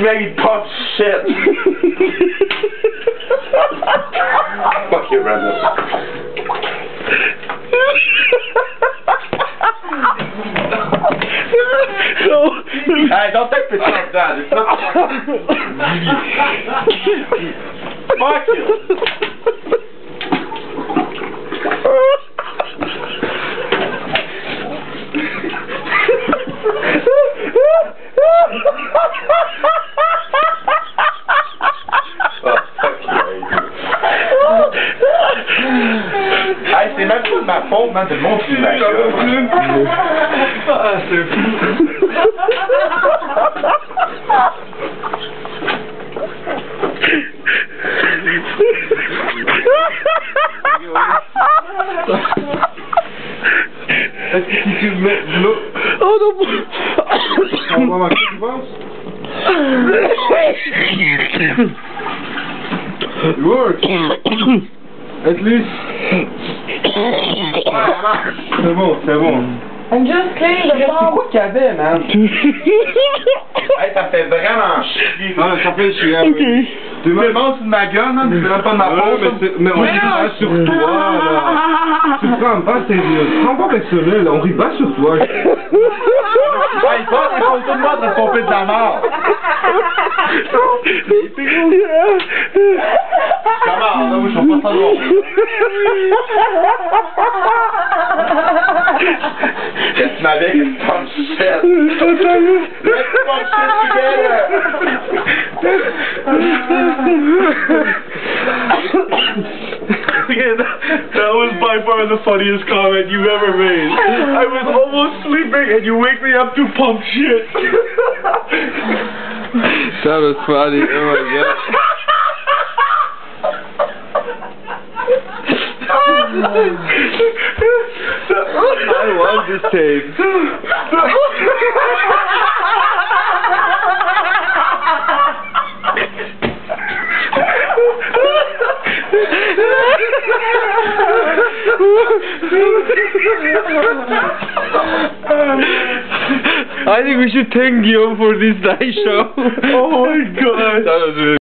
make me pump shit. Fuck you, Brenda. no. Hey, don't take the top down. It's not Fuck you. Oh, fuck you. Hey, c'est même pas de ma faute, man. C'est le monde qui m'a Ah, c'est fou. Est-ce que si tu mets de l'eau, Oh non. on va marquer, tu penses? It works. At least. C'est bon, c'est bon. I'm just cleaning the C'est quoi qu'il y avait, man? Hey, ça fait vraiment chier. Ah, ça fait chier. oui. Tu Tu me montres sur ma gueule, man. C'est même pas de ma faute. mais, c'est- mais on rit pas sur toi, là. Tu prends pas sérieux. Tu prends pas personnel, on rit pas sur toi. Hey, passe les photos de moi en train de pomper de la mort. Comment? Là, moi, je suis pas ça de Qu'est-ce que tu m'avais avec une pump shit? Let's pump shit together. Again, that was by far the funniest comment you've ever made. I was almost sleeping and you wake me up to pump shit. That was funny. Oh my god. I want this tape. I think we should thank you for this nice show. Oh my god. That was really